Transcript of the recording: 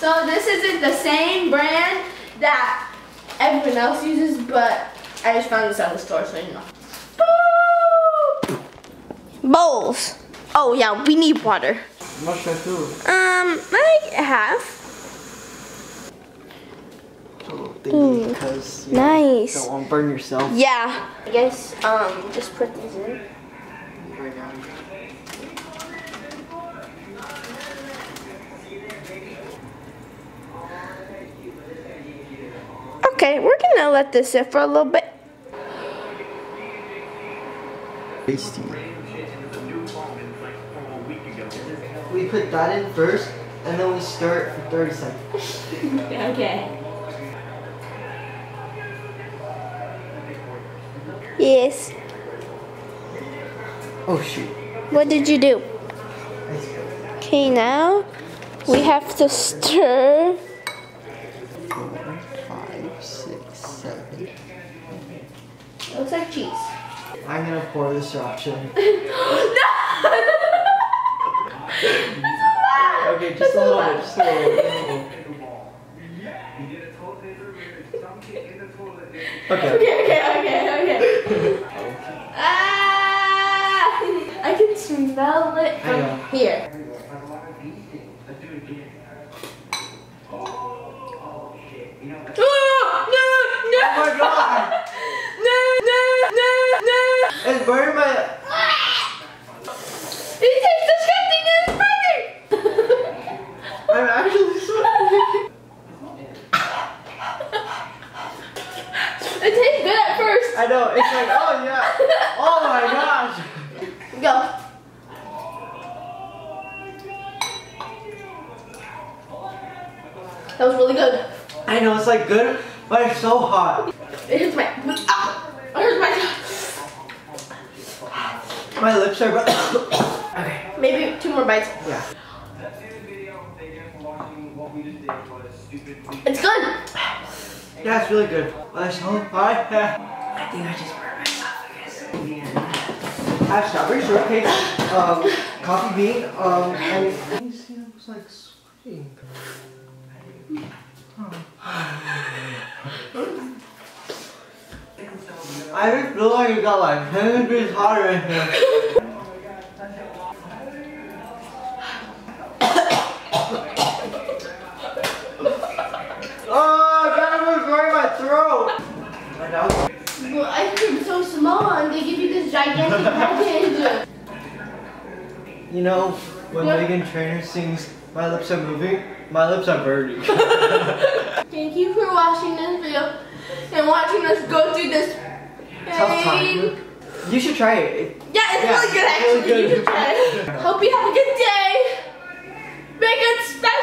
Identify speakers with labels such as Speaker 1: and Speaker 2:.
Speaker 1: So this isn't the same brand that everyone else uses, but I just found this at the store, so you know. Bowls. Oh yeah, we need water. How
Speaker 2: much I do?
Speaker 1: Um, half.
Speaker 2: A little thingy because you Nice. don't want to burn yourself.
Speaker 1: Yeah. I guess um just put these in. Okay, we're gonna let this sit for a little bit.
Speaker 2: Tasty. We put that in first, and then we stir it for 30 seconds.
Speaker 1: Okay. Yes.
Speaker 2: Oh shoot.
Speaker 1: What did you do? Okay, now we have to stir. Looks like cheese.
Speaker 2: I'm gonna pour this option. Okay, just a little bit, just a little bit.
Speaker 1: Okay. Okay, okay, okay, okay. ah! I can smell it I know. from here. Oh, no, no, Oh my god! no,
Speaker 2: no, no, no. It's burning my.
Speaker 1: It tastes disgusting and funny.
Speaker 2: I'm actually sweating.
Speaker 1: it tastes good at first. I know, it's like, oh yeah.
Speaker 2: Oh my gosh.
Speaker 1: Go. That was really good.
Speaker 2: I know, it's like good, but it's so hot.
Speaker 1: It hurts my. Ah, it hurts my.
Speaker 2: My lips are. okay.
Speaker 1: Maybe two more bites.
Speaker 2: Yeah. That's the end of the video. Thank you for watching what we just did for a stupid.
Speaker 1: It's good.
Speaker 2: Yeah, it's really good. But it's so hot. I think I just burned myself, I guess. I have strawberry shortcake, um, coffee bean, um, and. You see, I was like sweating. I just feel like it got like 10 degrees hotter in here. Oh, God, it was burning my throat.
Speaker 1: Well, ice cream's so small and they give you this gigantic package.
Speaker 2: You know, when Yeah. Meghan Trainor sings My Lips Are Moving, my lips are burning.
Speaker 1: Thank you for watching this video and watching us go through this Tough time.
Speaker 2: You should try it.
Speaker 1: Yeah, it's Yeah, really good it's really actually. You good. should try it. Hope you have a good day. Make it special.